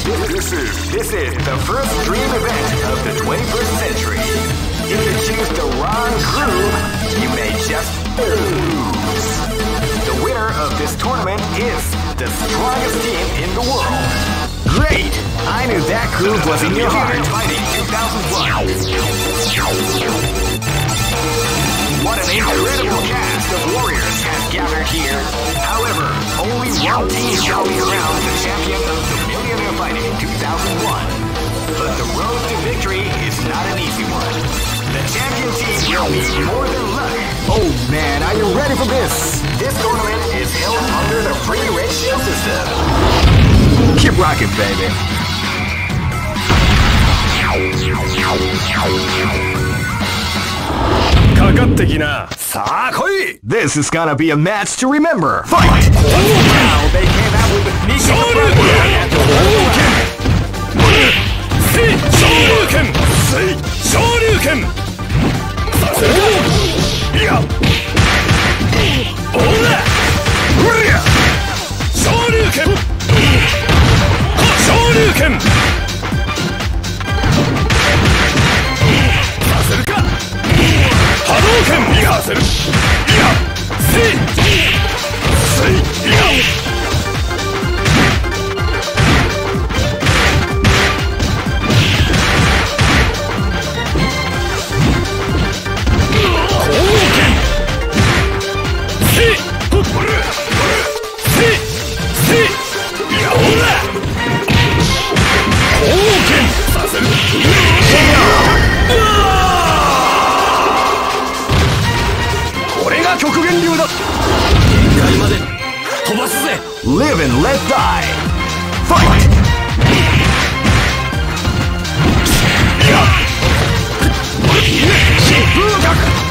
This is this is the first dream event of the 21st century. If you choose the wrong groove, you may just lose. The winner of this tournament is the strongest team in the world. Great! I knew that groove was in your heart. Fighting 2001. What an incredible cast of warriors has gathered here. However, only one team shall be crowned team more than luck. Oh man, are you ready for this? This tournament is held under the free ratio system. Keep rocking, baby. This is gonna be a match to remember. Fight! Now they came out with a sneaky surprise at the Live and let die. Fight! This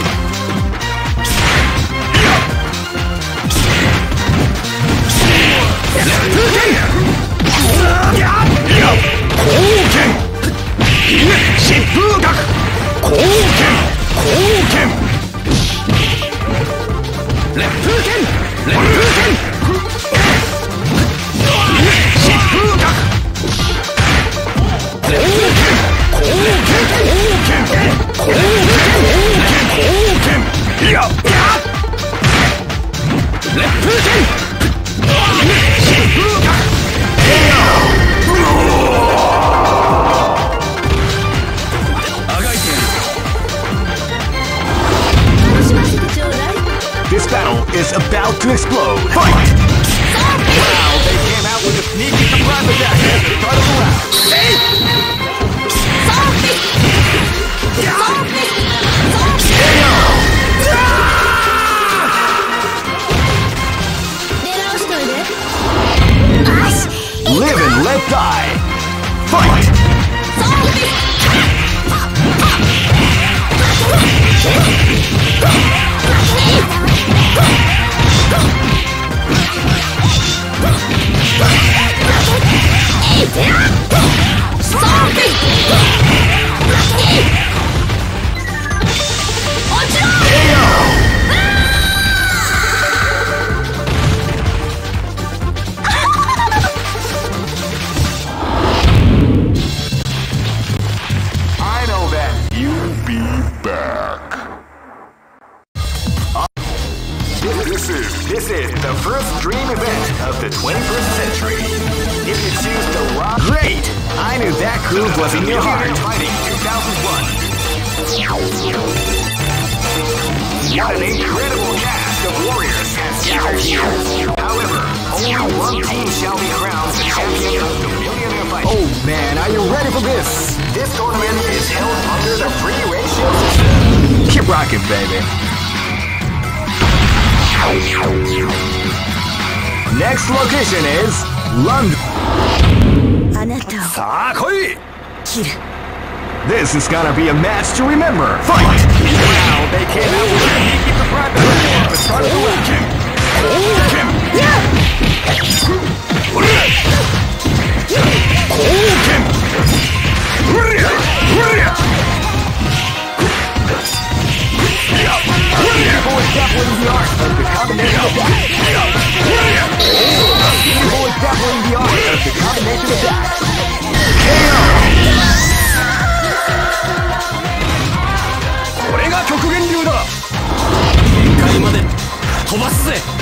to explode. Fight! Wow, they came out with a sneaky surprise attack at the start of the round. Live and let die. Fight! I your heart. Fighting 2001. What an incredible cast of warriors has gathered here. However, only one team shall be crowned the champion of the Millionaire Fighting. Oh man, are you ready for this? This tournament is held under the free ratio system. Keep rocking, baby. Next location is London. あなたをさあ来い 切る This is gonna be a match to remember. Fight! Wow, they came oh. out with a sneaky surprise at the start of the round.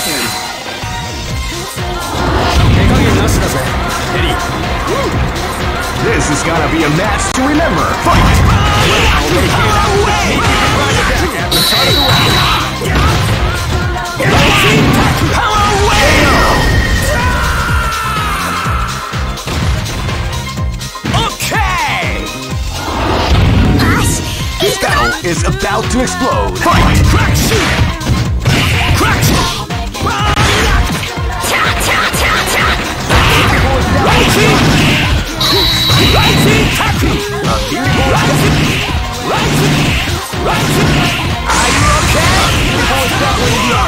This is gonna be a match to remember. Fight! Okay! This battle is about to explode. Fight! Crack shoot! Are you okay? How is that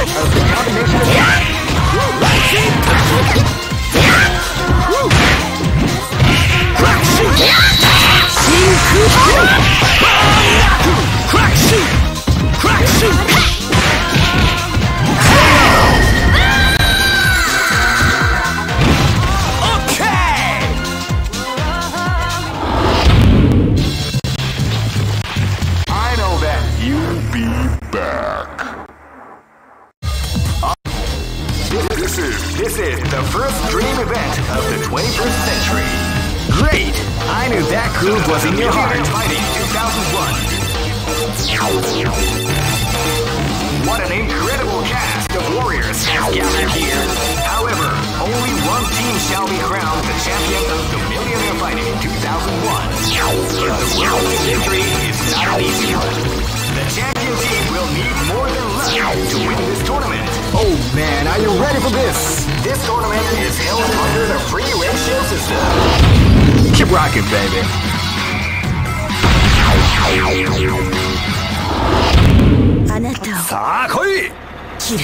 2001. But the road to victory is not an easy one. The champion team will need more than luck to win this tournament. Oh man, are you ready for this? This tournament is held under the free ratio system. Keep rocking, baby. あなたをさあ来い切る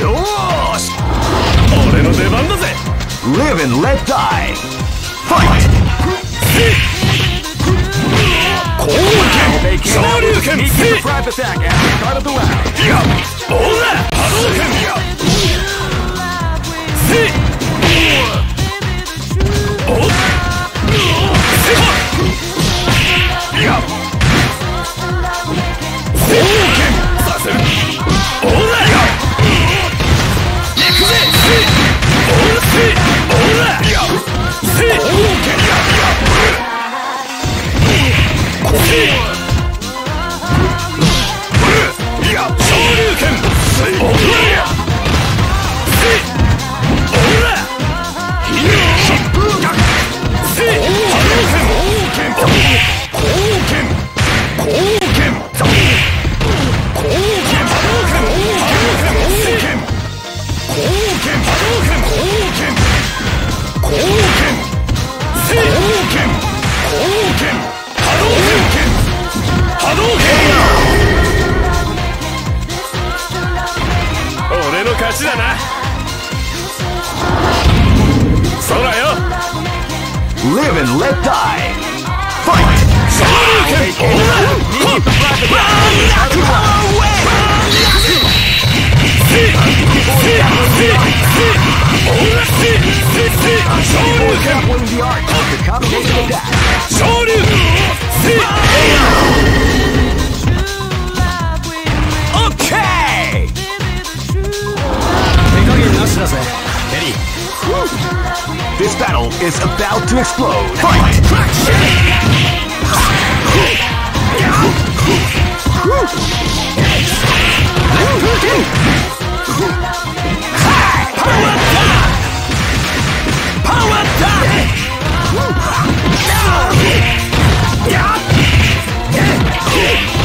よし俺の出番だぜ Live and let die Fight ーちだなそらよ Live and let die Fight そら is about to explode. Fight! Power down! Rising